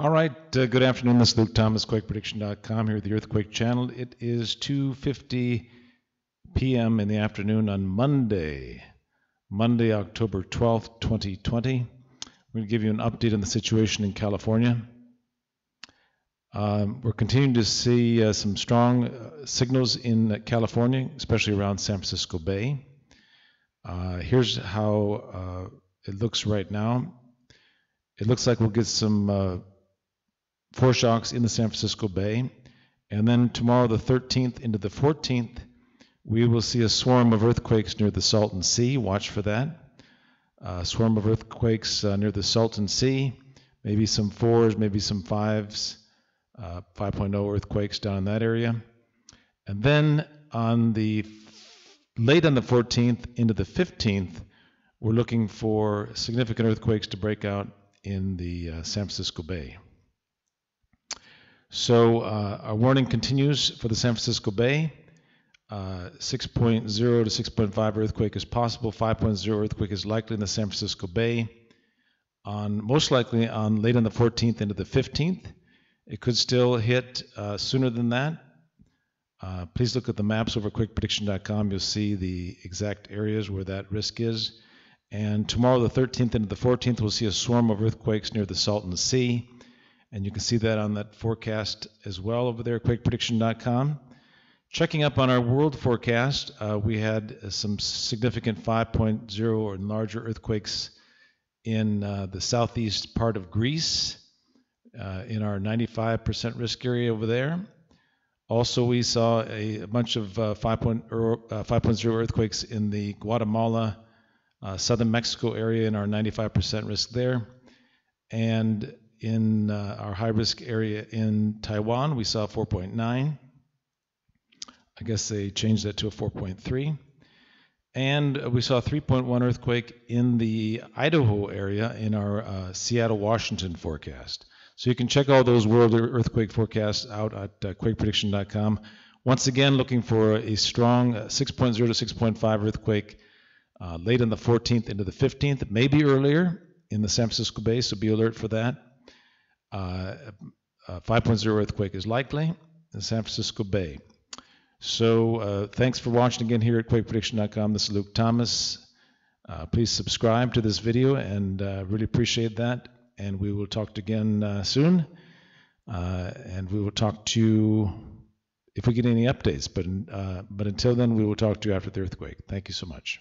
All right, uh, good afternoon. This is Luke Holmquist, QuakePrediction.com here at the Earthquake Channel. It is 2.50 p.m. in the afternoon on Monday, Monday, October 12th, 2020. We're going to give you an update on the situation in California. Um, we're continuing to see uh, some strong uh, signals in California, especially around San Francisco Bay. Uh, here's how uh, it looks right now. It looks like we'll get some uh, shocks in the San Francisco Bay. And then tomorrow, the 13th into the 14th, we will see a swarm of earthquakes near the Salton Sea. Watch for that. A swarm of earthquakes uh, near the Salton Sea. Maybe some fours, maybe some fives, uh, 5.0 earthquakes down in that area. And then on the late on the 14th into the 15th, we're looking for significant earthquakes to break out in the uh, San Francisco Bay. So uh, our warning continues for the San Francisco Bay. Uh, 6.0 to 6.5 earthquake is possible. 5.0 earthquake is likely in the San Francisco Bay. On most likely on late on the 14th into the 15th. It could still hit uh, sooner than that. Uh, please look at the maps over quakeprediction.com. You'll see the exact areas where that risk is. And tomorrow, the 13th into the 14th, we'll see a swarm of earthquakes near the Salton Sea. And you can see that on that forecast as well over there at quakeprediction.com. Checking up on our world forecast, uh, we had some significant 5.0 or larger earthquakes in uh, the southeast part of Greece, uh, in our 95% risk area over there. Also, we saw a, a bunch of uh, 5.0 uh, earthquakes in the Guatemala, uh, southern Mexico area in our 95% risk there. And in uh, our high risk area in Taiwan, we saw 4.9. I guess they changed that to a 4.3. And we saw a 3.1 earthquake in the Idaho area in our uh, Seattle, Washington forecast. So you can check all those world earthquake forecasts out at uh, quakeprediction.com. Once again, looking for a strong 6.0 to 6.5 earthquake uh, late on the 14th into the 15th, maybe earlier in the San Francisco Bay, so be alert for that. Uh, 5.0 earthquake is likely in San Francisco Bay. So uh, thanks for watching again here at QuakePrediction.com. This is Luke Holmquist. Uh, please subscribe to this video and uh, really appreciate that. And we will talk to again uh, soon. Uh, and we will talk to you if we get any updates. But, but until then, we will talk to you after the earthquake. Thank you so much.